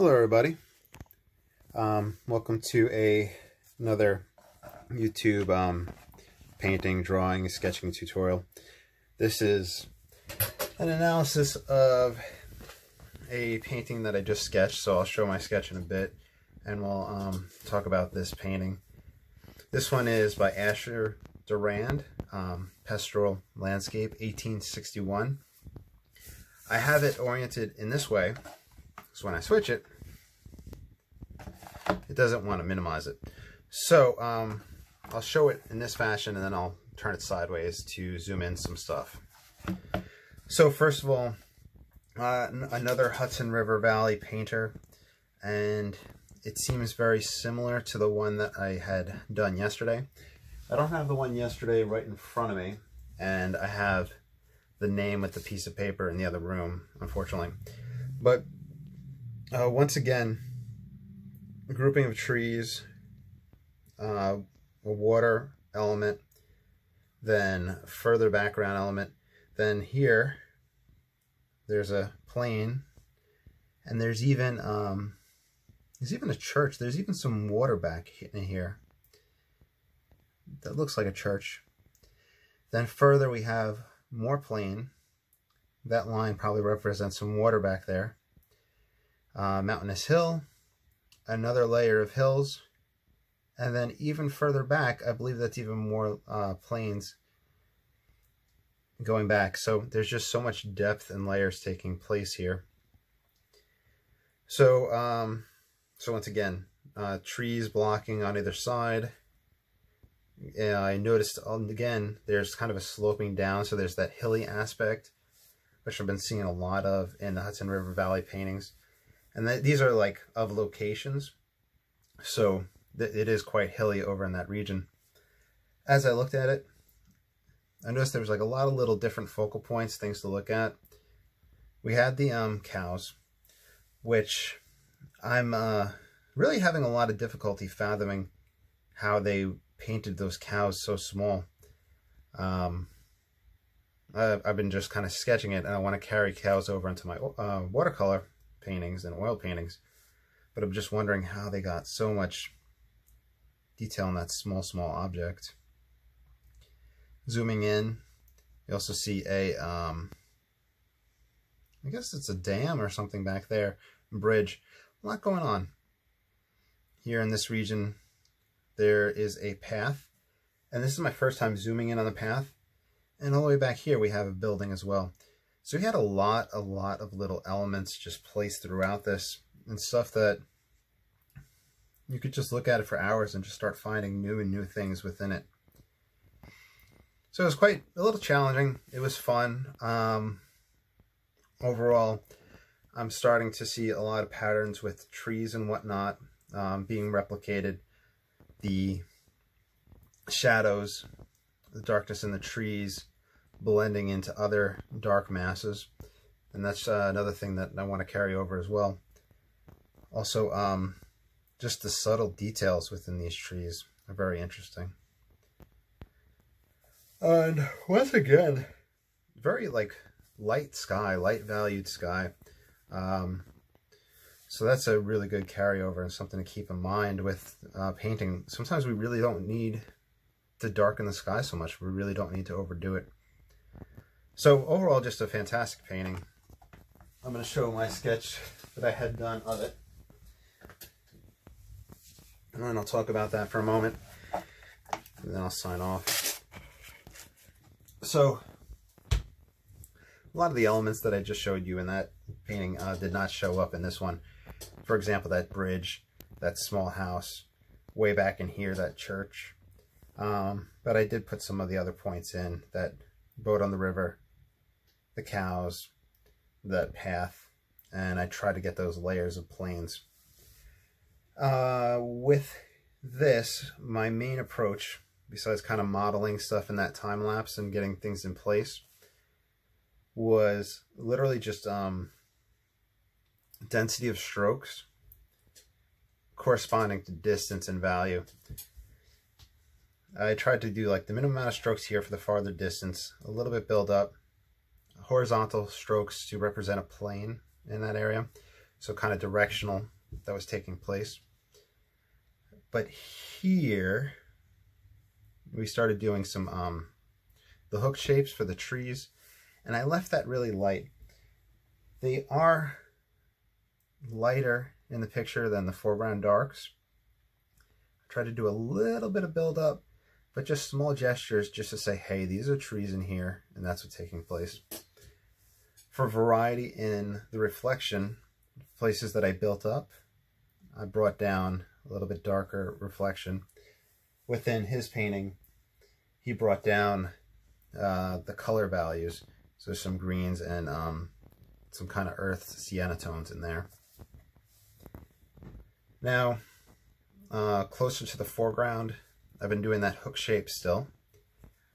Hello everybody. Um, welcome to a another YouTube um, painting, drawing, sketching tutorial. This is an analysis of a painting that I just sketched, so I'll show my sketch in a bit and we'll um, talk about this painting. This one is by Asher Durand, um, Pastoral Landscape, 1861. I have it oriented in this way, so when I switch it, it doesn't want to minimize it. So um, I'll show it in this fashion and then I'll turn it sideways to zoom in some stuff. So first of all, uh, another Hudson River Valley painter and it seems very similar to the one that I had done yesterday. I don't have the one yesterday right in front of me and I have the name with the piece of paper in the other room, unfortunately. But uh, once again, a grouping of trees, uh, a water element, then further background element. Then here, there's a plain, and there's even um, there's even a church. There's even some water back in here. That looks like a church. Then further we have more plain. That line probably represents some water back there. Uh, mountainous hill, another layer of hills, and then even further back, I believe that's even more uh, plains going back. So there's just so much depth and layers taking place here. So, um, so once again, uh, trees blocking on either side. Yeah, I noticed um, again, there's kind of a sloping down, so there's that hilly aspect, which I've been seeing a lot of in the Hudson River Valley paintings. And th these are like of locations, so it is quite hilly over in that region. As I looked at it, I noticed there was like a lot of little different focal points, things to look at. We had the um, cows, which I'm uh, really having a lot of difficulty fathoming how they painted those cows so small. Um, I, have been just kind of sketching it, and I want to carry cows over into my uh, watercolor paintings and oil paintings, but I'm just wondering how they got so much detail in that small, small object. Zooming in, you also see a, um, I guess it's a dam or something back there, bridge. A lot going on. Here in this region, there is a path, and this is my first time zooming in on the path. And all the way back here, we have a building as well. So we had a lot, a lot of little elements just placed throughout this and stuff that you could just look at it for hours and just start finding new and new things within it. So it was quite a little challenging. It was fun. Um, overall, I'm starting to see a lot of patterns with trees and whatnot um, being replicated. The shadows, the darkness in the trees blending into other dark masses. And that's uh, another thing that I want to carry over as well. Also, um, just the subtle details within these trees are very interesting. And once again, very like light sky, light valued sky. Um, so that's a really good carryover and something to keep in mind with uh, painting. Sometimes we really don't need to darken the sky so much. We really don't need to overdo it. So overall, just a fantastic painting. I'm going to show my sketch that I had done of it. And then I'll talk about that for a moment. And then I'll sign off. So, a lot of the elements that I just showed you in that painting uh, did not show up in this one. For example, that bridge, that small house, way back in here, that church. Um, but I did put some of the other points in, that boat on the river, the cows, that path, and I try to get those layers of planes. Uh, with this, my main approach, besides kind of modeling stuff in that time lapse and getting things in place, was literally just um, density of strokes corresponding to distance and value. I tried to do like the minimum amount of strokes here for the farther distance, a little bit build up, horizontal strokes to represent a plane in that area, So kind of directional that was taking place. But here, we started doing some, um, the hook shapes for the trees. And I left that really light. They are lighter in the picture than the foreground darks. I tried to do a little bit of build up, but just small gestures just to say, hey, these are trees in here, and that's what's taking place. For variety in the reflection, places that I built up, I brought down a little bit darker reflection. Within his painting, he brought down uh, the color values. So some greens and um, some kind of earth sienna tones in there. Now, uh, closer to the foreground, I've been doing that hook shape still.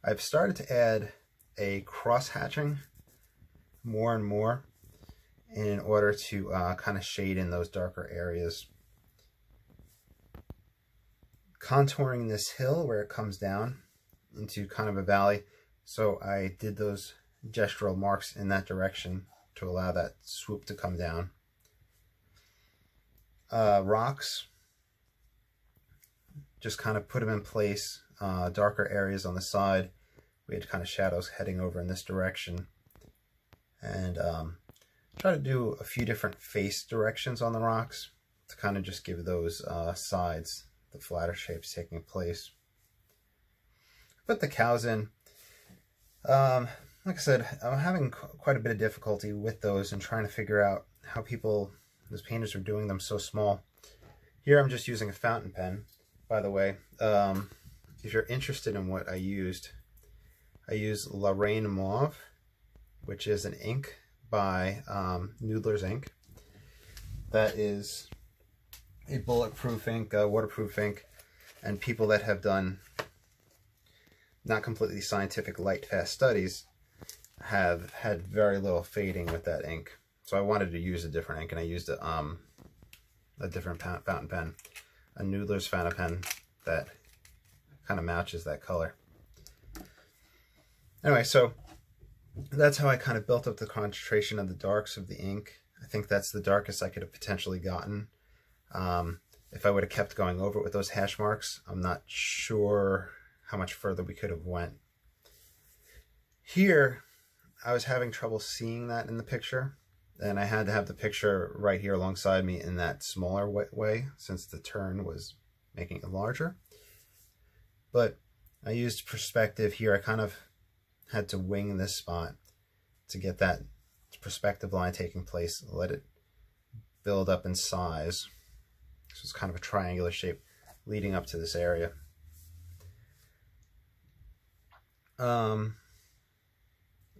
I've started to add a cross hatching more and more in order to uh, kind of shade in those darker areas. Contouring this hill where it comes down into kind of a valley. So I did those gestural marks in that direction to allow that swoop to come down. Uh, rocks, just kind of put them in place, uh, darker areas on the side. We had kind of shadows heading over in this direction. And um, try to do a few different face directions on the rocks to kind of just give those uh, sides, the flatter shapes taking place. Put the cows in. Um, like I said, I'm having quite a bit of difficulty with those and trying to figure out how people, those painters are doing them so small. Here I'm just using a fountain pen, by the way. Um, if you're interested in what I used, I use La Reine Mauve, which is an ink by um, Noodler's Ink. That is a bulletproof ink, a waterproof ink, and people that have done not completely scientific light fast studies have had very little fading with that ink. So I wanted to use a different ink, and I used a, um, a different fountain pen, a Noodler's fountain pen that kind of matches that color. Anyway, so that's how I kind of built up the concentration of the darks of the ink. I think that's the darkest I could have potentially gotten. Um, if I would have kept going over it with those hash marks, I'm not sure how much further we could have went. Here, I was having trouble seeing that in the picture, and I had to have the picture right here alongside me in that smaller way since the turn was making it larger. But I used perspective here. I kind of had to wing this spot to get that perspective line taking place, let it build up in size. So it's kind of a triangular shape leading up to this area. Um,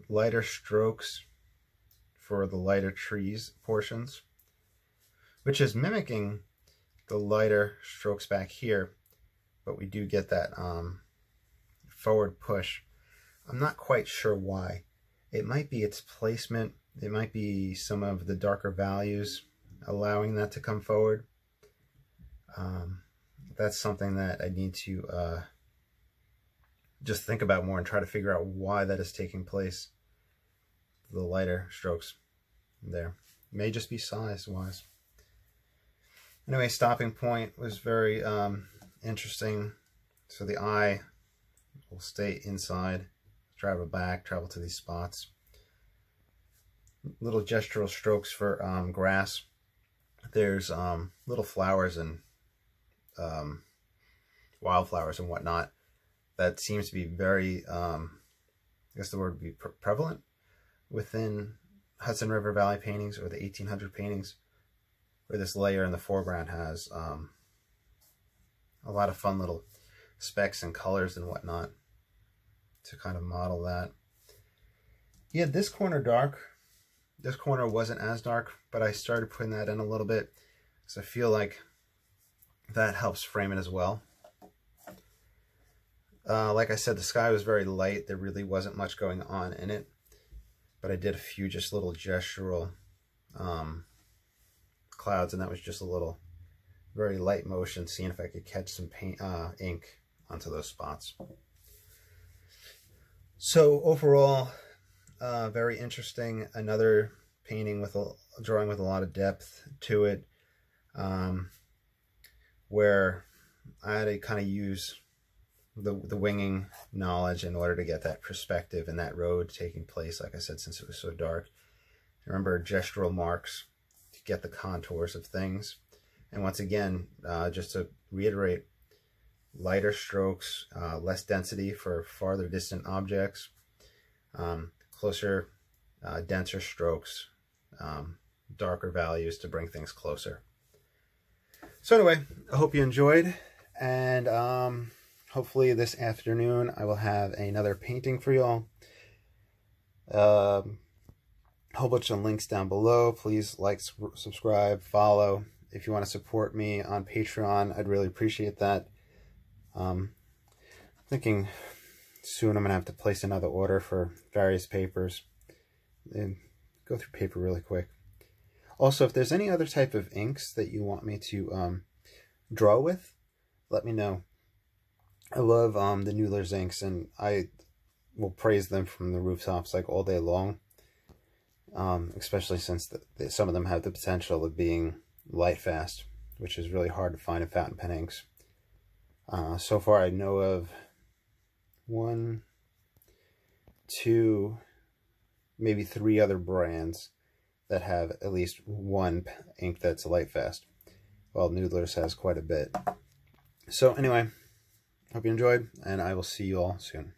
lighter strokes for the lighter trees portions, which is mimicking the lighter strokes back here, but we do get that um, forward push. I'm not quite sure why. It might be its placement. It might be some of the darker values allowing that to come forward. Um, that's something that I need to uh, just think about more and try to figure out why that is taking place the lighter strokes there. May just be size wise. Anyway, stopping point was very um, interesting. So the eye will stay inside, travel back, travel to these spots. Little gestural strokes for um, grass. There's um, little flowers and um, wildflowers and whatnot that seems to be very, um, I guess the word would be pre prevalent within Hudson River Valley paintings or the 1800 paintings where this layer in the foreground has um, a lot of fun little specks and colors and whatnot to kind of model that. Yeah, this corner dark. This corner wasn't as dark, but I started putting that in a little bit because I feel like that helps frame it as well. Uh, like I said, the sky was very light. There really wasn't much going on in it but I did a few just little gestural um, clouds, and that was just a little very light motion, seeing if I could catch some paint uh, ink onto those spots. So overall, uh, very interesting. Another painting with a, drawing with a lot of depth to it, um, where I had to kind of use the the winging knowledge in order to get that perspective and that road taking place. Like I said, since it was so dark, remember gestural marks to get the contours of things. And once again, uh, just to reiterate, lighter strokes, uh, less density for farther distant objects, um, closer, uh, denser strokes, um, darker values to bring things closer. So anyway, I hope you enjoyed, and um, hopefully this afternoon I will have another painting for y'all. A whole bunch of links down below. Please like, subscribe, follow. If you want to support me on Patreon, I'd really appreciate that. Um, I'm thinking soon I'm going to have to place another order for various papers. And go through paper really quick. Also, if there's any other type of inks that you want me to um, draw with, let me know. I love um, the Noodler's inks, and I will praise them from the rooftops like all day long. Um, especially since the, the, some of them have the potential of being light fast, which is really hard to find in fountain pen inks. Uh, so far, I know of one, two, maybe three other brands that have at least one ink that's light fast. Well, Noodler's has quite a bit. So anyway, hope you enjoyed, and I will see you all soon.